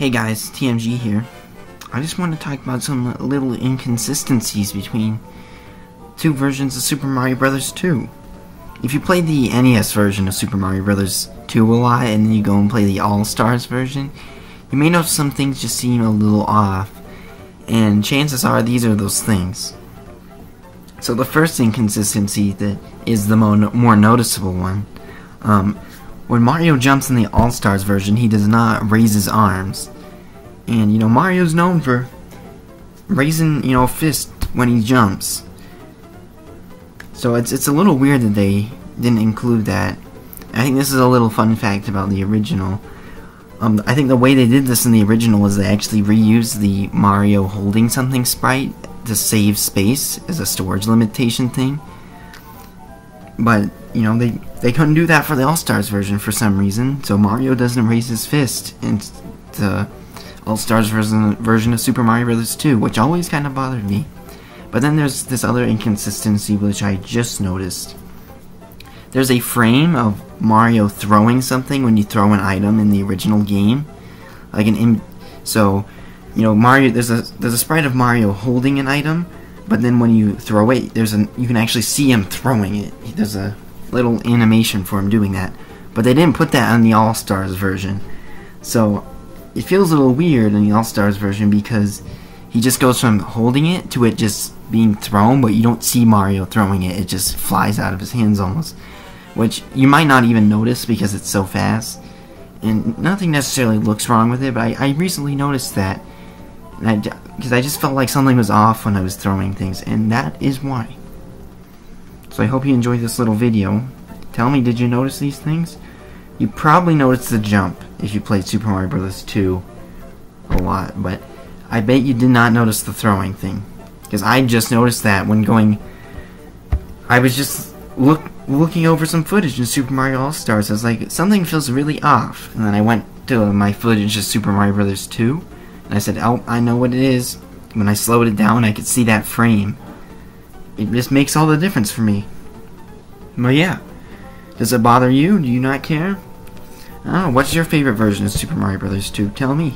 Hey guys, TMG here. I just want to talk about some little inconsistencies between two versions of Super Mario Bros. 2. If you play the NES version of Super Mario Bros. 2 a lot and then you go and play the All-Stars version, you may notice some things just seem a little off, and chances are these are those things. So the first inconsistency that is the mo more noticeable one, um, when Mario jumps in the All-Stars version, he does not raise his arms. And, you know, Mario's known for raising, you know, a fist when he jumps. So it's, it's a little weird that they didn't include that. I think this is a little fun fact about the original. Um, I think the way they did this in the original was they actually reused the Mario holding something sprite to save space as a storage limitation thing. But, you know, they they couldn't do that for the All-Stars version for some reason, so Mario doesn't raise his fist in the All-Stars version, version of Super Mario Bros. 2, which always kind of bothered me. But then there's this other inconsistency which I just noticed. There's a frame of Mario throwing something when you throw an item in the original game. Like an Im so, you know, Mario there's a there's a sprite of Mario holding an item, but then when you throw it, there's an you can actually see him throwing it. There's a little animation for him doing that. But they didn't put that on the All-Stars version. So it feels a little weird in the All-Stars version because he just goes from holding it to it just being thrown, but you don't see Mario throwing it. It just flies out of his hands almost. Which you might not even notice because it's so fast. And nothing necessarily looks wrong with it, but I, I recently noticed that. Because I, I just felt like something was off when I was throwing things, and that is why. So I hope you enjoyed this little video. Tell me, did you notice these things? You probably noticed the jump if you played Super Mario Bros. 2 a lot, but I bet you did not notice the throwing thing. Because I just noticed that when going... I was just look looking over some footage in Super Mario All-Stars. I was like, something feels really off. And then I went to my footage of Super Mario Bros. 2, and I said, oh, I know what it is. When I slowed it down, I could see that frame it just makes all the difference for me. But yeah, does it bother you? Do you not care? Oh, what's your favorite version of Super Mario Bros. 2? Tell me.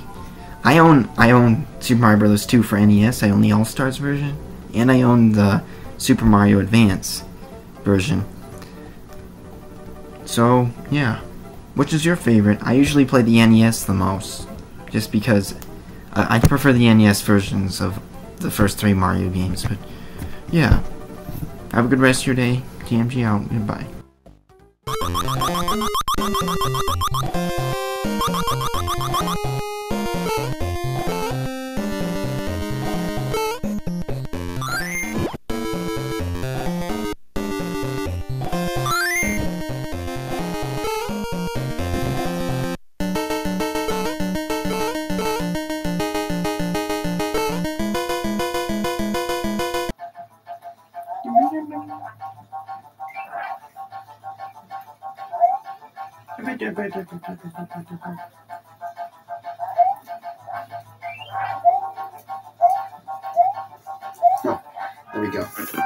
I own I own Super Mario Bros. 2 for NES. I own the All Stars version, and I own the Super Mario Advance version. So yeah, which is your favorite? I usually play the NES the most, just because I, I prefer the NES versions of the first three Mario games. But yeah. Have a good rest of your day. TMG out. Goodbye. There we go.